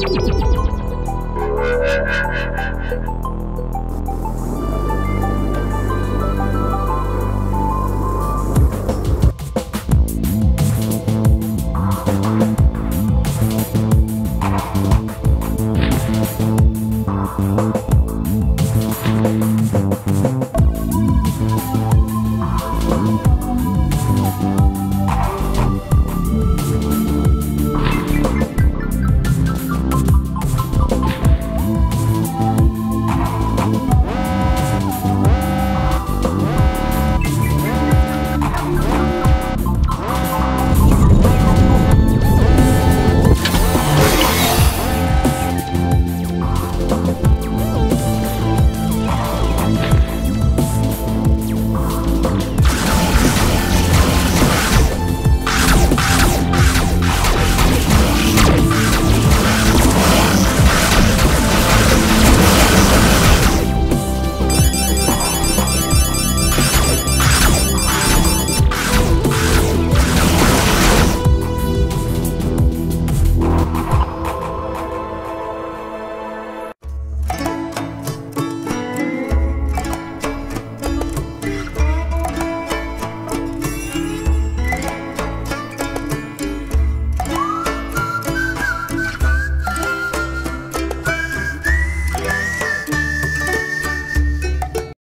you